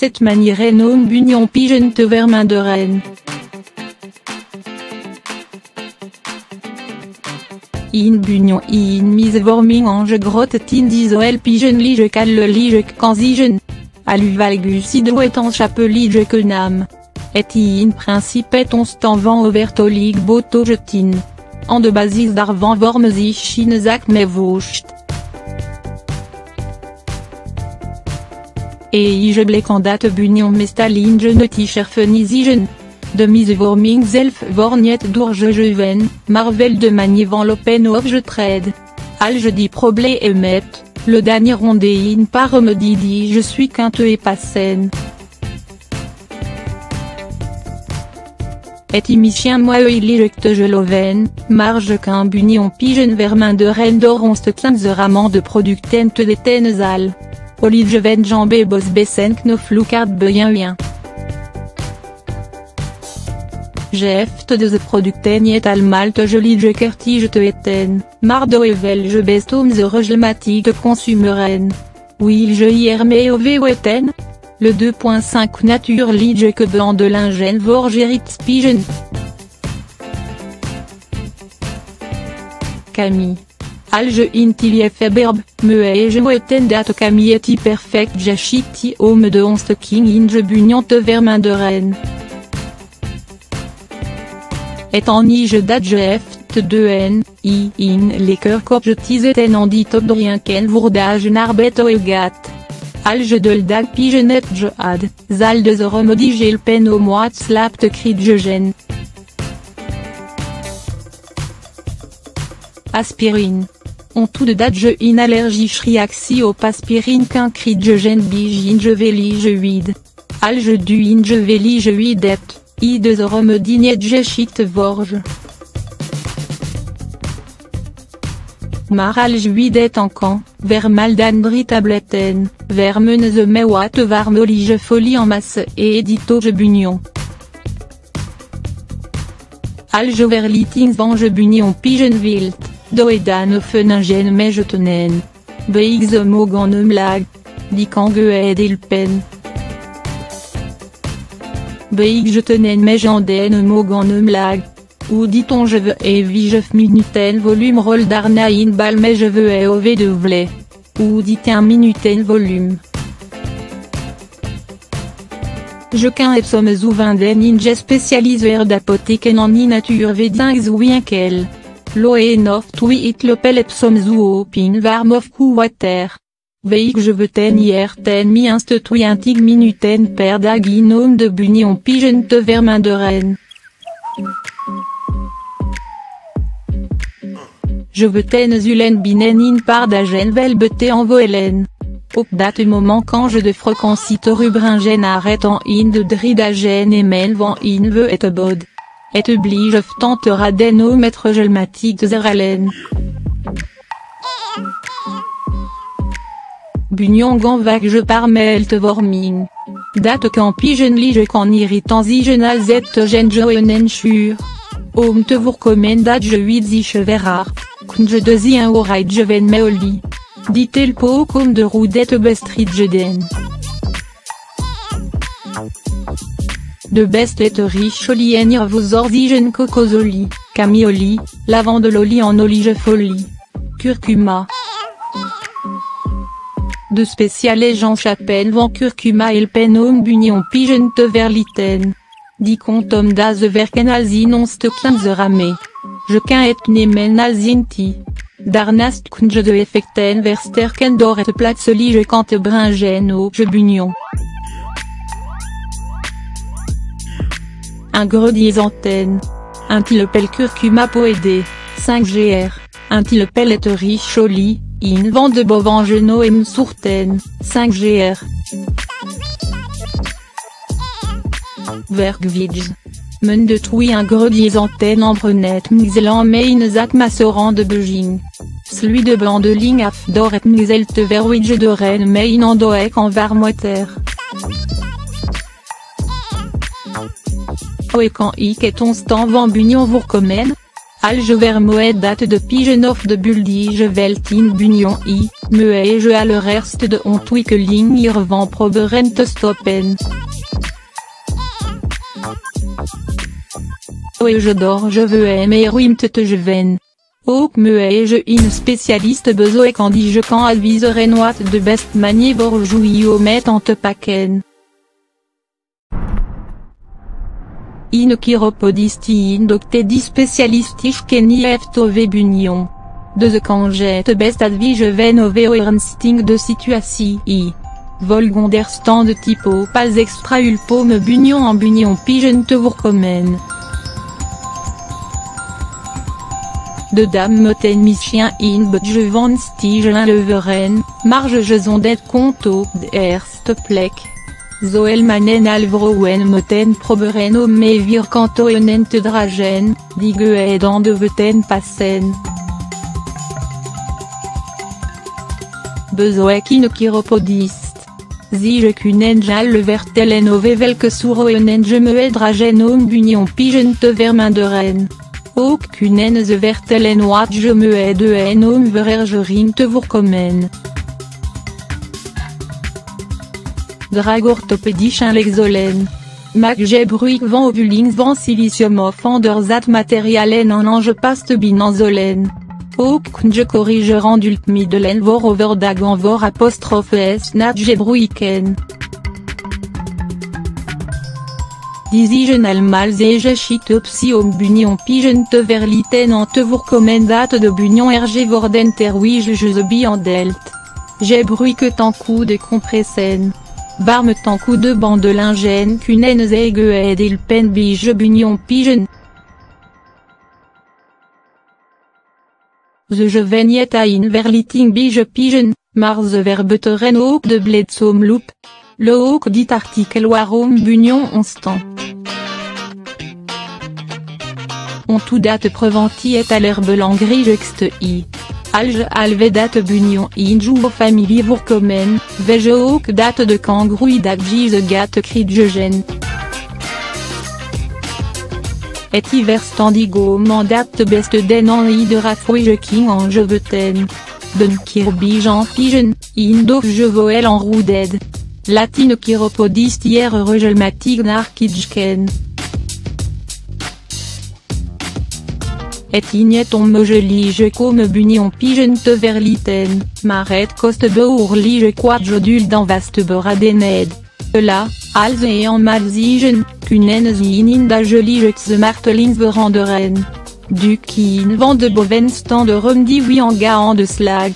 cette manière nomme bunion pigeon te vermin de reine. In bunion in mise vorming ange grotte tin disoel pigeon lige cal le lige canzigen. Aluvalgus hydro en chapelige que nam. Et in principe on stan vent overtolig boto jetin. En de basis d'arvan vormesi chinezak me. Et je date bunion mestaline je ne cherfenizigen. De mise vorming zelf vorniet dourge jeven, marvel de van lopen of je trade. Al je dis problé emet, le dernier rondéine par me dit je suis quinte et pas saine. Et chien moi lecte je loven, marge qu'un bunion pigeon vermin de reine d'oronste ramant de productente des ven jambé bos besen knofloukard beyen. Jeft de producten yet al malte joli je kertige te eten, mardo evel je bestom the rejlematique consumeren. Will je ierme ove? Le 2.5 nature lige que blanc de lingen vorgerit spigen. Camille. Alge intilie feberb, me et je weten dat camilleti perfect jachiti homme de onst king inge bunion te vermin de reine. Et en je dat te de n, i in corps je tiseten en dit rien ken vourdage narbet oegat. Alge de l'dag pigenet je had, zal de j'ai le pen au mois slap te cri je gêne. Aspirine. On tout de date je in allergie shriaxi au paspirine qu'un cri je gêne bijin je veli. Al je du in je veli je videt, i de me dignet je shit vorge. Maral je videt en camp, vers maldan tabletten, vers meneze mewat varmoli je folie en masse et édito je bunion. Al je verlitings je bunion pigeon vilt. Doedan feningen me je tenen. Beix mogan umlag. Dikange ed ilpen. Beix je tenen me janden mogan umlag. Ou dit-on je veux et vigef minuten volume roll d'arna in bal mais je veux et de vle. Ou dit un minuten volume. Je qu'un epsom zouvinden inge spécialisé d'apothèque en ni nature védingue ou bien qu'elle. Loenov tweet lopel epsom pin varmov water. Veik je veux ten hier ten mi inst antig minuten per daginom de bunion pigeon te vermin de reine. Je veux ten zulen binen in par dagen velbete en voelen. Au date moment quand je de fréquency rubringen arrête en in de dridagen et men van in veut et bod et oblige tentera mettre gelmatique zeralen. Bunion vague je parmel te vorming. Date quand pigeon lige qu'en irritant zigenal zet gen joenen schur. Om te date je huit zi cheverar. je de zi un oreille je ven meoli. Dit el po comme de roudette bestrit jeden. De best riche en vos orzigen cocosoli, camioli, lavandeloli en olige folie. Curcuma. De spécial Jean Chapelle vent curcuma el penom bunion pigeon te verliten. Di contom das verken alzin onst ramé. Je qu'un et nemen alzinti. Darnast kunje de effecten versterken dor et platsoli je kante bringen au je bunion. Un gros antenne. Un tilepel curcuma poédé, 5 gr, un riche au lit, in vent de bovan genoux et sourtaine, 5 gr. Vergvidge. Men de troui un antenne en brunet mixelan main zak masseran de Beijing. Celui de blanc de ligne af d'or et mixel te verwidge de reine main en doek en varmoiter. Et quand ik et ton stand van bunion vous recommène Alge vermoed date de Pigeonhof de Buldige Veltin Bunion i, je à le reste de ontwikkeling hiervan proberen te stoppen. Oui je dors je veux aimer te je ven. Ook me je in spécialiste quand dit je quand adviserai noit de best manier voor jouy au met en te pakken. In chiropodisti in doctedi spécialistisch keni eftove bunion. De the kanjet best advige ven ove ernsting de i. Volgonderstand typo pas extra ulpome bunion en bunion pigeon te de dame moten chien in budge van stigelin leveren, marge jezondet conto de erste plek. Zoel manen alvroen moten proberen o me vir canto enent dragen, digue edan de veten passen. Bezoekin chiropodiste. Zige kunen jal le vertelen ove velke souro enen je me dragen om bunion pigeon te vermin de reine. Ook kunen ze vertellen wat je me de en om verergering te voorkomen. Drag orthopédicien l'exolen. Mac bruik van ovulings van silicium of anderzat materialen en ange paste binanzolen. Ook kunje corrige rendult middelen vor overdagan vor apostrophe s nat gebruiken. Dizigen al zege chitopsi om bunion pigeon te verliten en te date de bunion RG vorden terwige je en delt. J'ai bruit que tant coup de compressen. Barme tant coup de bandelingen kunen zege ed il pen bige bunion pigeon. The je veniet a in verliting bige pigeon, mars verbeteren ook de bledsom loop. Le hook dit article warum bunion onstant. On tout date preventi est à l'herbe langri juxte i. Alge alve date bunion injou famille vourcomen, vege hook date de d'agise gate cri de Et hiver standigo mandate best den en i de rafouille king en je ten. Den kirby jean pigeon, indo je voel en rouded. Latine chiropodiste hier regelmatig narkidjken. Et ignet on me je comme bunion pigeon te verliten, maret coste beur je quad jodul dans vaste beradened. Là, alze et en malzigen, kunen zinin da jolige martelings veranderen. Du kin vent de boven stand de rumdi en de slag.